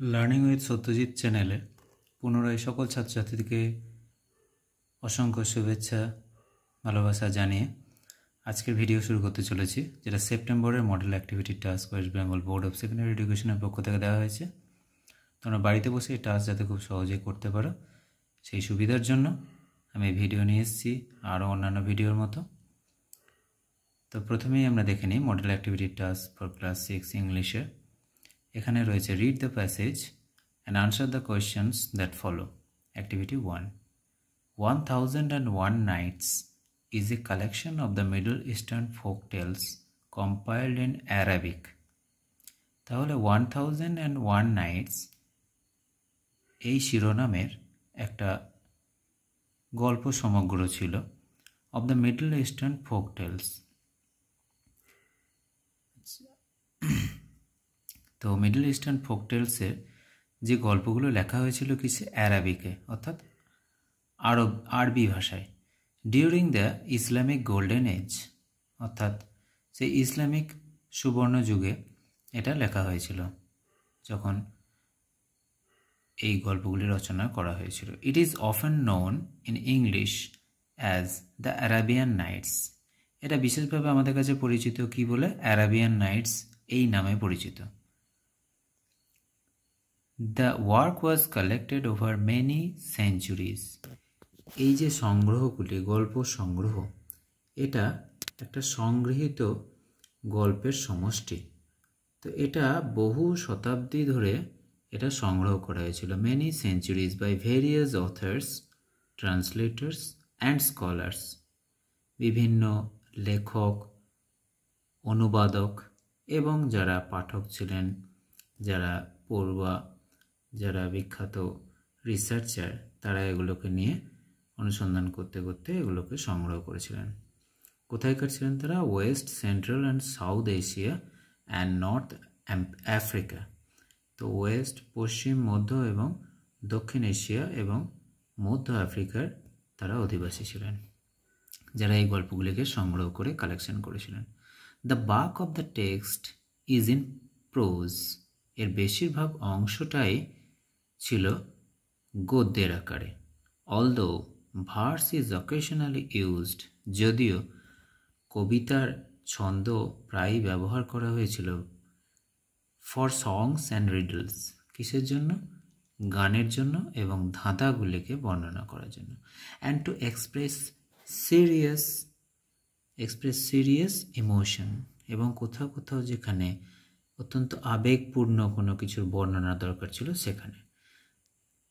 Learning with Satyajit চ্যানেলে পুনরায় সকল ছাত্রছাত্রীদেরকে অসংখ্য শুভেচ্ছা, ভালোবাসা জানিয়ে আজকের ভিডিও শুরু করতে চলেছি, যেটা সেপ্টেম্বরের model activity task West Bengal board of secondary এডুকেশনের পক্ষ থেকে দেওয়া হয়েছে। তোমরা বাড়িতে বসে এই টাস্ক যাতে খুব সহজেই করতে পারো, সেই সুবিধার জন্য আমি ভিডিও নিয়ে এসেছি, আরও অন্যান্য ভিডিওর মতো। তো প্রথমেই আমরা দেখে নিই model activity task for class six ইংলিশের এখানে রয়েছে read the passage and answer the questions that follow activity one one thousand and one nights is a collection of the Middle Eastern folk tales compiled in Arabic. তাহলে one thousand and one nights এই শিরোনামের একটা গল্প সমগ্র ছিল of the Middle Eastern folk tales তো middle eastern folk টেলসের যে গল্পগুলো লেখা হয়েছিল কিছু অ্যারাবিকে অর্থাৎ আরব, আরবি ভাষায় during the Islamic golden age অর্থাৎ সেই ইসলামিক সুবর্ণ যুগে এটা লেখা হয়েছিল, যখন এই গল্পগুলি রচনা করা হয়েছিল। It is often known in English as the Arabian nights এটা বিশেষভাবে আমাদের কাছে পরিচিত কি বলে? অ্যারাবিয়ান নাইটস এই নামে পরিচিত। The work was collected over many centuries এই যে সংগ্রহগুলি, গল্প সংগ্রহ, এটা একটা সংগৃহীত গল্পের সমষ্টি। তো এটা বহু শতাব্দী ধরে এটা সংগ্রহ করা হয়েছিল। Many centuries by various authors translators and scholars বিভিন্ন লেখক, অনুবাদক এবং যারা পাঠক ছিলেন, যারা পড়ুয়া যারা বিখ্যাত রিসার্চার তারা এগুলোকে নিয়ে অনুসন্ধান করতে করতে এগুলোকে সংগ্রহ করেছিলেন। কোথায়কার ছিলেন তারা? West Central and South Asia and North Africa তো ওয়েস্ট পশ্চিম, মধ্য এবং দক্ষিণ এশিয়া এবং মধ্য আফ্রিকার তারা অধিবাসী ছিলেন। যারা এই গল্পগুলিকে সংগ্রহ করে কালেকশন করেছিলেন। The bulk of the text is in prose এর বেশিরভাগ অংশটাই ছিল গদ্যের আকারে although verse is occasionally used যদিও কবিতার ছন্দ প্রায়ই ব্যবহার করা হয়েছিল ফর সংস অ্যান্ড রিডলস কিসের জন্য? গানের জন্য এবং ধাঁধাগুলিকে বর্ণনা করার জন্য। And to express serious express serious emotion এবং কোথাও কোথাও যেখানে অত্যন্ত আবেগপূর্ণ কোনো কিছুর বর্ণনা দরকার ছিল, সেখানে।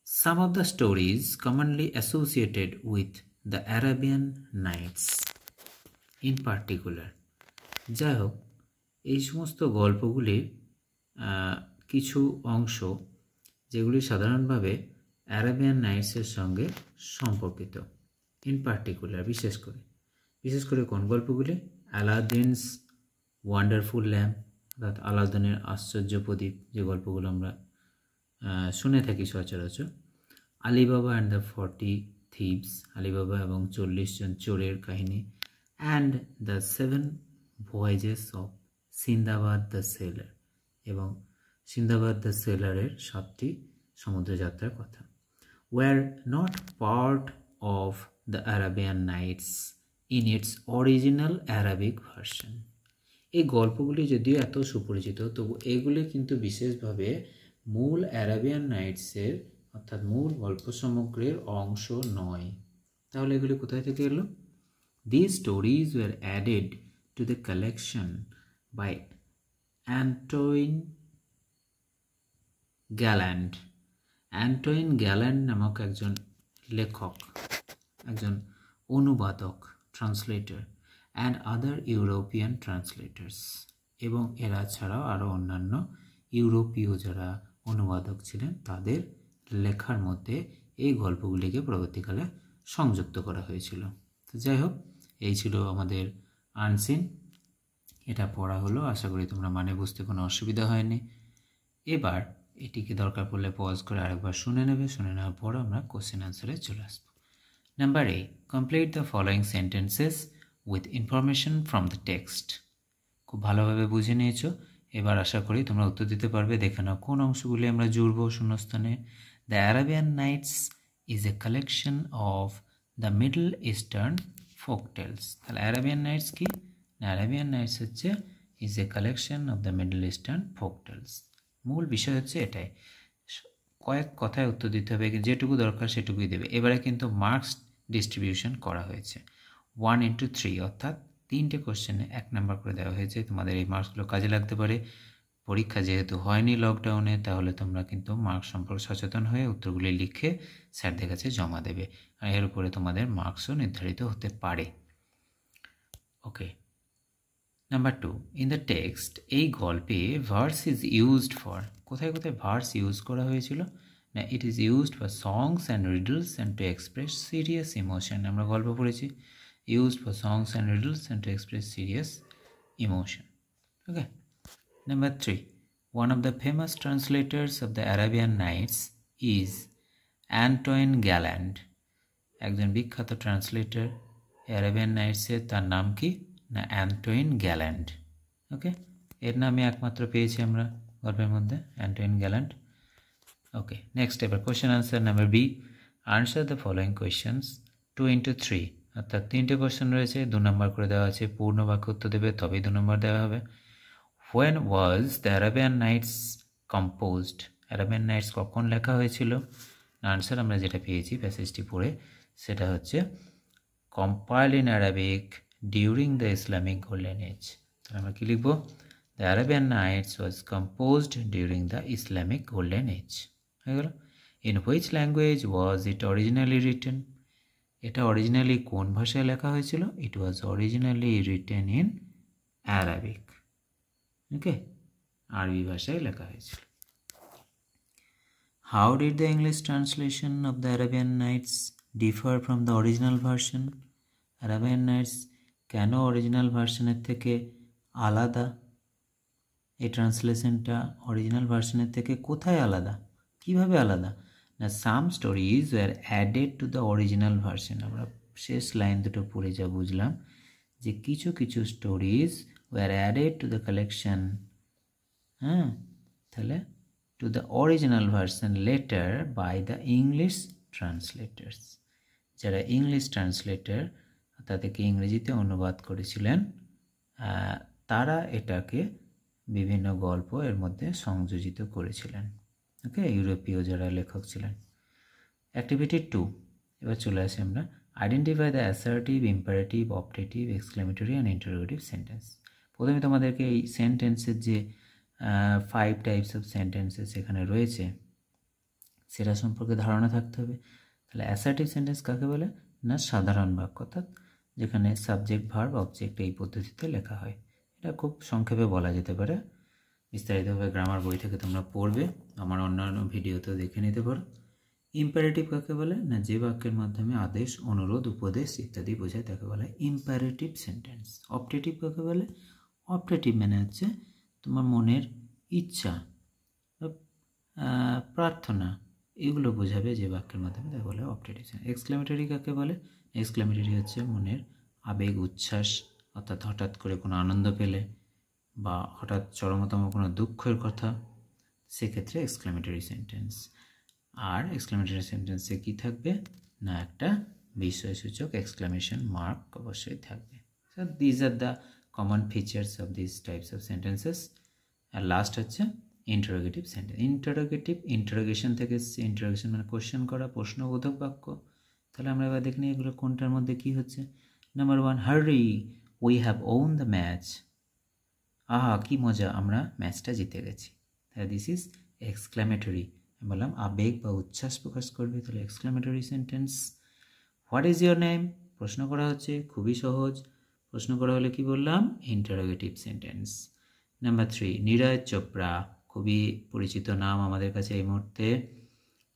Some of the stories commonly associated with the Arabian Nights in particular. যাই হোক এই সমস্ত গল্পগুলির কিছু অংশ যেগুলি সাধারণভাবে অ্যারাবিয়ান নাইটসের সঙ্গে সম্পর্কিত ইন পার্টিকুলার বিশেষ করে। বিশেষ করে কোন গল্পগুলি? আলাদিনস ওয়ান্ডারফুল ল্যাম্প অর্থাৎ আলাদিনের আশ্চর্য প্রদীপ, যে গল্পগুলো আমরা শুনে থাকি সচরাচর। Ali Baba and the forty thieves Ali Baba এবং চল্লিশ জন চোরের কাহিনী and the seven voyages of Sindbad the sailor এবং সিন্দাবাদ দ্য সেলারের সাতটি সমুদ্রযাত্রার কথা। Were not part of the Arabian nights in its original Arabic version এই গল্পগুলি যদিও এত সুপরিচিত, তবু এগুলি কিন্তু বিশেষভাবে মূল অ্যারাবিয়ান নাইটসের অর্থাৎ মূল গল্প সমগ্রের অংশ নয়। তাহলে এগুলি কোথায় থেকে এলো? The stories were added to the collection by Antoine Galland Antoine Galland নামক একজন লেখক, একজন অনুবাদক translator and other European translators এবং এরা ছাড়াও আরও অন্যান্য ইউরোপীয় যারা অনুবাদক ছিলেন। তাদের লেখার মধ্যে এই গল্পগুলিকে পরবর্তীকালে সংযুক্ত করা হয়েছিল। তো যাই হোক, এই ছিল আমাদের আনসিন। এটা পড়া হলো। আশা করি তোমরা মানে বুঝতে কোনো অসুবিধা হয়নি। এবার এটিকে দরকার পড়লে পজ করে আরেকবার শুনে নেবে। শুনে নেওয়ার পর আমরা কোশ্চেন আনসারে চলে আসব। Number A complete the following sentences with information from the text খুব ভালোভাবে বুঝে নিয়েছো। এবার আশা করি তোমরা উত্তর দিতে পারবে। দেখে নাও, কোন অংশগুলি আমরা জুড়ব শূন্যস্থানে? The Arabian nights is a collection of the middle eastern folk tales তাহলে অ্যারাবিয়ান নাইটস কি? অ্যারাবিয়ান নাইটস হচ্ছে is a collection of the middle eastern folk tales মূল বিষয় হচ্ছে এটাই। কয়েক কথায় উত্তর দিতে হবে, যেটুকু দরকার সেটুকুই দেবে। এবারে কিন্তু মার্কস ডিস্ট্রিবিউশন করা হয়েছে। ওয়ান ইন্টু থ্রি অর্থাৎ তিনটে কোশ্চেনে এক নাম্বার করে দেওয়া হয়েছে। তোমাদের এই মার্কসগুলো কাজে লাগতে পারে। পরীক্ষা যেহেতু হয়নি লকডাউনে তাহলে তোমরা কিন্তু মার্কস সম্পর্কে সচেতন হয়ে উত্তরগুলি লিখে স্যারদের কাছে জমা দেবে। আর এর উপরে তোমাদের মার্কসও নির্ধারিত হতে পারে। Okay number two in the text এই গল্পে ভার্স ইজ ইউজড ফর কোথায় কোথায় ভার্স ইউজ করা হয়েছিল? না it is used for songs and riddles and to express serious emotion আমরা গল্প পড়েছি। Used for songs and riddles and to express serious emotion. Okay. Number three, one of the famous translators of the Arabian Nights is Antoine Galland. একজন বিখ্যাত translator Arabian নাইটসের তার নাম কি? না Antoine Galland ওকে এর নামে একমাত্র পেয়েছি আমরা গল্পের মধ্যে অ্যান্টোইন গ্যাল্যান্ড ওকে নেক্সট এবার question answer number B answer the following questions two into three অর্থাৎ তিনটে কোয়েশ্চেন রয়েছে, দু নম্বর করে দেওয়া আছে, পূর্ণ বাক্য উত্তর দেবে, তবেই দু নম্বর দেওয়া হবে। When was the Arabian nights composed Arabian nights কখন লেখা হয়েছিল? আনসার আমরা যেটা পেয়েছি প্যাসেজটি পড়ে, সেটা হচ্ছে compile in Arabic during the Islamic golden age তাহলে আমরা কী লিখব? The Arabian nights was composed during the Islamic golden age হয়ে গেল। In which language was it originally written এটা অরিজিনালি কোন ভাষায় লেখা হয়েছিল? It was originally written in Arabic okay আরবি ভাষায় লেখা হয়েছিল। How did the English translation of the Arabian nights differ from the original version Arabian nights কেন অরিজিনাল ভার্সনের থেকে আলাদা? এই ট্রান্সলেশনটা অরিজিনাল ভার্সনের থেকে কোথায় আলাদা? কীভাবে আলাদা? না some stories were added to the original version আমরা শেষ লাইন দুটো পড়ে যা বুঝলাম। যে কিছু কিছু stories were added to the collection হ্যাঁ? তাহলে to the original version later by the English translators যারা ইংলিশ ট্রান্সলেটার তাদেরকে ইংরেজিতে অনুবাদ করেছিলেন। তারা এটাকে বিভিন্ন গল্প এর মধ্যে সংযোজিত করেছিলেন। ওকে? ইউরোপীয় যারা লেখক ছিলেন। অ্যাক্টিভিটি টু, এবার চলে আসি আমরা। Identify the assertive imperative optative exclamatory and interrogative sentence প্রথমে তোমাদেরকে এই সেন্টেন্সের যে ফাইভ টাইপস অফ সেন্টেন্সেস এখানে রয়েছে, সেটা সম্পর্কে ধারণা থাকতে হবে। তাহলে অ্যাসার্টিভ সেন্টেন্স কাকে বলে? না, সাধারণ বাক্য অর্থাৎ যেখানে সাবজেক্ট ভার্ব অবজেক্ট এই পদ্ধতিতে লেখা হয়। এটা খুব সংক্ষেপে বলা যেতে পারে। বিস্তারিতভাবে গ্রামার বই থেকে তোমরা পড়বে। আমার অন্যান্য ভিডিওতেও দেখে নিতে পারো। ইম্পারেটিভ কাকে বলে? না, যে বাক্যের মাধ্যমে আদেশ, অনুরোধ, উপদেশ ইত্যাদি বোঝায়, তাকে বলে ইম্পারেটিভ সেন্টেন্স অপটেটিভ কাকে বলে? অপটেটিভ মানে হচ্ছে তোমার মনের ইচ্ছা প্রার্থনা, এগুলো বোঝাবে যে বাক্যের মাধ্যমে, তাকে বলে অপটেটিভ এক্সক্লেমেটরি কাকে বলে? এক্সক্লেমেটরি হচ্ছে মনের আবেগ, উচ্ছ্বাস, অর্থাৎ হঠাৎ করে কোনো আনন্দ পেলে। বা হঠাৎ চরমতম কোনো দুঃখের কথা, সেক্ষেত্রে এক্সক্লেমেটরি সেন্টেন্স আর এক্সক্লেমেটরি সেন্টেন্সে কি থাকবে? না, একটা বিস্ময়সূচক এক্সক্লামেশন মার্ক অবশ্যই থাকবে। So these are the common features of this types of sentences R last হচ্ছে ইন্টারোগেটিভ সেন্টেন্স ইন্টারোগেটিভ ইন্টারোগেশন থেকে এসছে। ইন্টারোগেশন মানে কোশ্চেন করা, প্রশ্নবোধক বাক্য। তাহলে আমরা এবার দেখি এগুলো কোনটার মধ্যে কী হচ্ছে? Number one hurray we have won the match আহা, কি মজা, আমরা ম্যাচটা জিতে গেছি। তাহলে দিস ইজ এক্সক্লামেটরি বললাম, আবেগ বা উচ্ছ্বাস প্রকাশ করবে। তাহলে exclamatory sentence what is your name প্রশ্ন করা হচ্ছে, খুবই সহজ। প্রশ্ন করা হলে কি বললাম? Interrogative sentence number three Neeraj Chopra খুবই পরিচিত নাম আমাদের কাছে এই মুহূর্তে।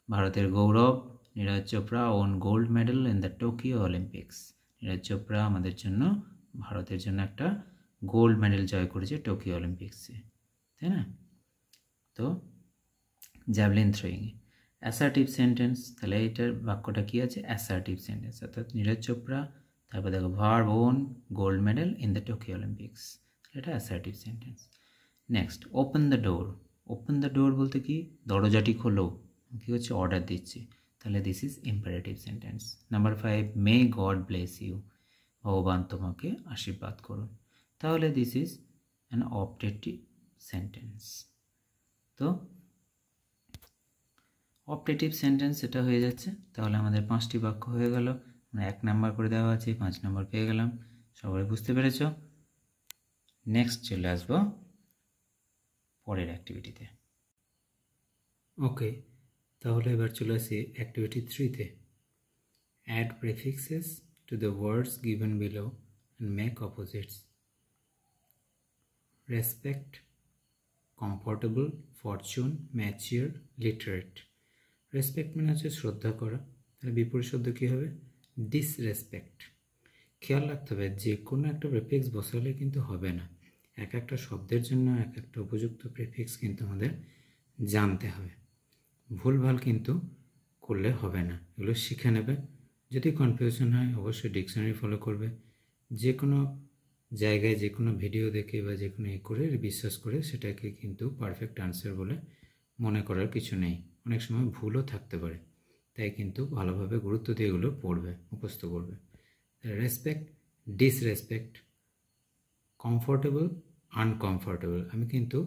ভারতের গৌরব Neeraj Chopra won gold medal in the Tokyo Olympics Neeraj Chopra আমাদের জন্য, ভারতের জন্য একটা গোল্ড মেডেল জয় করেছে টোকিও অলিম্পিক্সে, তাই না? তো জ্যাভলিন থ্রোয়িংয়ে অ্যাসার্টিভ সেন্টেন্স তাহলে এটার বাক্যটা কী আছে? অ্যাসার্টিভ সেন্টেন্স অর্থাৎ নীরজ চোপড়া, তারপর দেখো ভার won gold medal in the Tokyo Olympics এটা assertive sentence next open the door open the door বলতে কি? দরজাটি খোলো, কী হচ্ছে? অর্ডার দিচ্ছে। তাহলে this is imperative sentence number five may God bless you ভগবান তোমাকে আশীর্বাদ করুন। তাহলে this is an optative sentence তো অপটেটিভ সেন্টেন্স এটা হয়ে যাচ্ছে। তাহলে আমাদের পাঁচটি বাক্য হয়ে গেল। আমরা এক নাম্বার করে দেওয়া আছে, পাঁচ নাম্বার পেয়ে গেলাম। সবাই বুঝতে পেরেছ? নেক্সট চলে আসব পরের অ্যাক্টিভিটিতে ওকে তাহলে এবার চলে আসি অ্যাক্টিভিটি থ্রিতে add prefixes to the words given below and make opposites respect comfortable fortune mature literate respect মানে হচ্ছে শ্রদ্ধা করা। তাহলে বিপরীত শব্দ কী হবে? ডিসরেসপেক্ট খেয়াল রাখতে হবে, যে কোনো একটা প্রেফিক্স বসালে কিন্তু হবে না। এক একটা শব্দের জন্য এক একটা উপযুক্ত প্রেফিক্স কিন্তু আমাদের জানতে হবে। ভুলভাল কিন্তু করলে হবে না। এগুলো শিখে নেবে। যদি কনফিউশন হয়, অবশ্যই ডিকশনারি ফলো করবে। যে কোনো জায়গায় যে কোনো ভিডিও দেখে বা যে কোনো এ করে বিশ্বাস করে সেটাকে কিন্তু পারফেক্ট আনসার বলে মনে করার কিছু নেই। অনেক সময় ভুলও থাকতে পারে, তাই কিন্তু ভালোভাবে গুরুত্ব দিয়ে এগুলো পড়বে, মুখস্থ করবে। রেসপেক্ট ডিসরেসপেক্ট কমফোর্টেবল আনকমফোর্টেবল আমি কিন্তু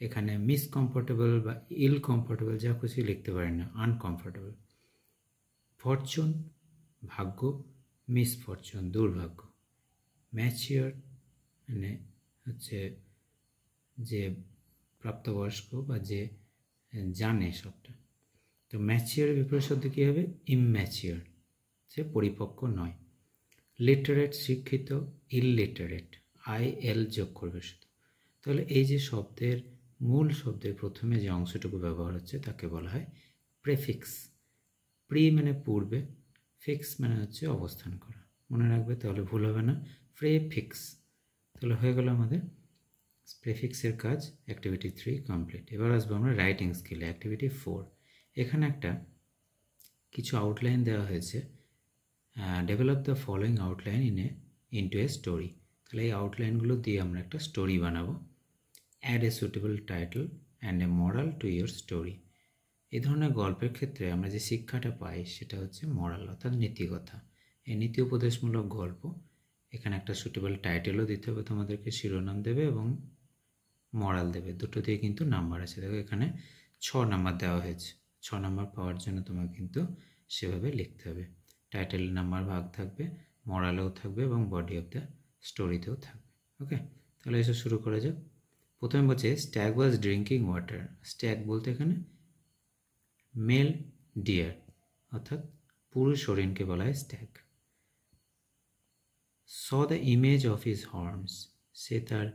এখানে মিসকমফোর্টেবল বা ইল কমফোর্টেবল যা খুশি লিখতে পারি না আনকমফোর্টেবল ফরচুন ভাগ্য মিসফরচুন দুর্ভাগ্য। ম্যাচিওর মানে হচ্ছে যে প্রাপ্তবয়স্ক বা যে জানে সবটা। তো ম্যাচিওর বিপরীত শব্দ কী হবে? ইম্যাচিওর সে পরিপক্ক নয়। লিটারেট শিক্ষিত ইললিটারেট আই এল যোগ করবে শুধু। তাহলে এই যে শব্দের মূল শব্দের প্রথমে যে অংশটুকু ব্যবহার হচ্ছে, তাকে বলা হয় প্রেফিক্স প্রি মানে পূর্বে ফিক্স মানে হচ্ছে অবস্থান করা। মনে রাখবে, তাহলে ভুল হবে না। প্রেফিক্স তাহলে হয়ে গেল আমাদের প্রেফিক্সের কাজ অ্যাক্টিভিটি থ্রি কমপ্লিট এবার আসব আমরা রাইটিং স্কিলে অ্যাক্টিভিটি ফোর এখানে একটা কিছু আউটলাইন দেওয়া হয়েছে develop the following outline in a into a story তাহলে এই আউটলাইনগুলো দিয়ে আমরা একটা স্টোরি বানাবো add a suitable title and a moral to your story এই ধরনের গল্পের ক্ষেত্রে আমরা যে শিক্ষাটা পাই সেটা হচ্ছে মরাল অর্থাৎ নীতিকথা। এই নীতি উপদেশমূলক গল্প এখানে একটা সুটেবল টাইটেলও দিতে হবে তোমাদেরকে, শিরোনাম দেবে এবং মরাল দেবে। দুটো দিয়ে কিন্তু নাম্বার আছে। দেখো এখানে ছ নাম্বার দেওয়া হয়েছে। ছ নাম্বার পাওয়ার জন্য তোমাকে কিন্তু সেভাবে লিখতে হবে। টাইটেল নাম্বার ভাগ থাকবে মরালেও থাকবে এবং বডি অফ দ্য স্টোরিতেও থাকবে। ওকে তাহলে এসে শুরু করা যাক। প্রথমে বলছে stag was drinking water stag বলতে এখানে মেল ডিয়ার অর্থাৎ পুরুষ হরিণকে বলা হয় stag saw the image of his horns সে তার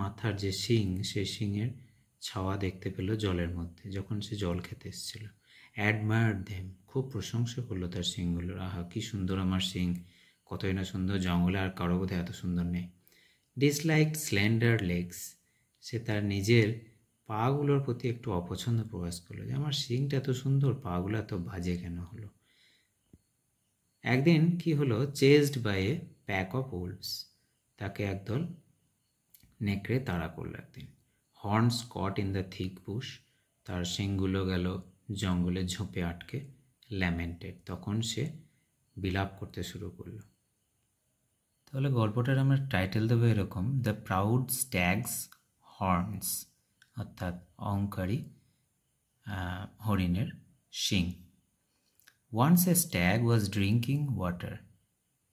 মাথার যে শিং সেই শিংয়ের ছাওয়া দেখতে পেল জলের মধ্যে যখন সে জল খেতে এসেছিল। অ্যাডমায়ার দেম খুব প্রশংসা করল তার শিংগুলোর আহা, কী সুন্দর আমার শিং। কতই না সুন্দর জঙ্গলে আর কারও বোধহয় এত সুন্দর নেই। ডিসলাইক স্ল্যান্ডার লেগস সে তার নিজের পাগুলোর প্রতি একটু অপছন্দ প্রকাশ করল যে, আমার শিংটা এত সুন্দর, পাগুলো এত বাজে কেন হলো? একদিন কি হলো chased by a pack of wolves তাকে একদল নেকড়ে তাড়া করল একদিন। Horns caught in the thick bush তার শিংগুলো গেল জঙ্গলে ঝোপে আটকে ল্যামেন্টেড তখন সে বিলাপ করতে শুরু করল। তাহলে গল্পটার আমরা টাইটেল দেবো এরকম দ্য প্রাউড স্ট্যাগস হর্নস অর্থাৎ অহংকারী হরিণের শিং। Once a stag was drinking water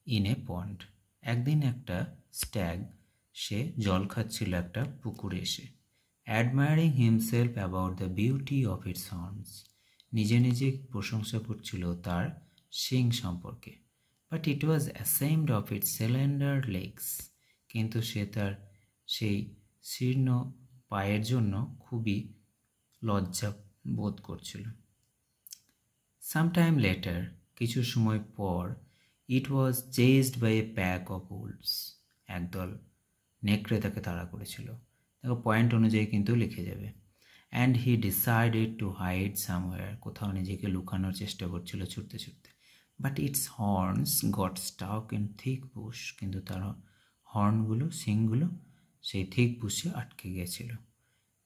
in a pond একদিন একটা স্ট্যাগ সে জল খাচ্ছিল একটা পুকুরে এসে admiring himself about the beauty of its horns নিজে নিজে প্রশংসা করছিল তার শিং সম্পর্কে। But it was ashamed of its slender legs কিন্তু সে তার সেই শীর্ণ পায়ের জন্য খুবই লজ্জা বোধ করছিল। সামটাইম লেটার কিছু সময় পর it was chased by a pack of wolves একদল নেকড়ে তাকে তাড়া করেছিল। দেখো পয়েন্ট অনুযায়ী কিন্তু লিখে যাবে। And he decided to hide somewhere কোথাও নিজেকে লুকানোর চেষ্টা করছিল ছুটতে ছুটতে। But its horns got stuck in thick bush কিন্তু তার হর্নগুলো সিংগুলো সেই থিক বুসে আটকে গিয়েছিল।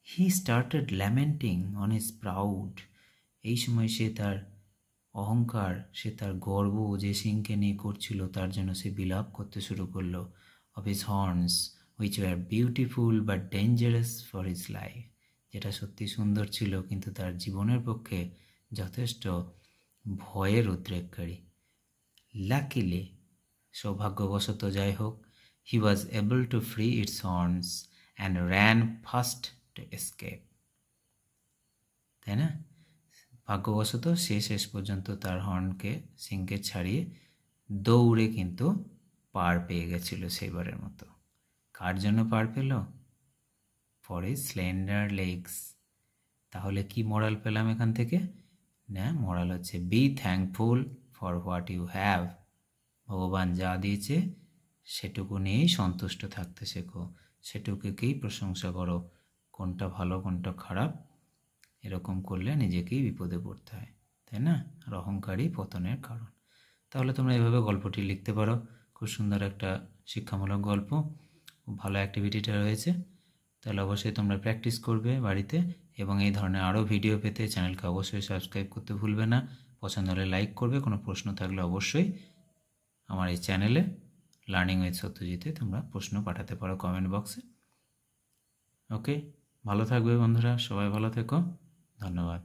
He started lamenting on his proud এই সময় সে তার অহংকার, সে তার গর্ব যে সিংকে নিয়ে করছিল, তার জন্য সে বিলাপ করতে শুরু করল। Of his horns which were beautiful but dangerous for his life যেটা সত্যি সুন্দর ছিল, কিন্তু তার জীবনের পক্ষে যথেষ্ট ভয়ের উদ্রেককারী। লাকিলি সৌভাগ্যবশত যাই হোক he was able to free its horns and ran fast to escape তাই না? ভাগ্যবশত সে শেষ পর্যন্ত তার হর্নকে সিংকে ছাড়িয়ে দৌড়ে কিন্তু পার পেয়ে গেছিল সেইবারের মতো। কার জন্য পার পেল? ফর এ স্লেন্ডার লেগস তাহলে কি মরাল পেলাম এখান থেকে? না মরাল হচ্ছে be thankful for what you have ভগবান যা দিয়েছে, সেটুকু নিয়েই সন্তুষ্ট থাকতে শেখো। সেটুকুকেই প্রশংসা করো। কোনটা ভালো, কোনটা খারাপ এরকম করলে নিজেকেই বিপদে পড়তে হয়, তাই না? আর অহংকারই পতনের কারণ। তাহলে তোমরা এভাবে গল্পটি লিখতে পারো। খুব সুন্দর একটা শিক্ষামূলক গল্প। খুব ভালো অ্যাক্টিভিটিটা রয়েছে। তাহলে অবশ্যই তোমরা প্র্যাকটিস করবে বাড়িতে এবং এই ধরনের আরও ভিডিও পেতে চ্যানেলকে অবশ্যই সাবস্ক্রাইব করতে ভুলবে না। পছন্দ হলে লাইক করবে, কোনো প্রশ্ন থাকলে অবশ্যই আমার এই চ্যানেলে লার্নিং উইথ সত্যজিতে তোমরা প্রশ্ন পাঠাতে পারো কমেন্ট বক্সে ওকে ভালো থাকবে বন্ধুরা, সবাই ভালো থেকো। ধন্যবাদ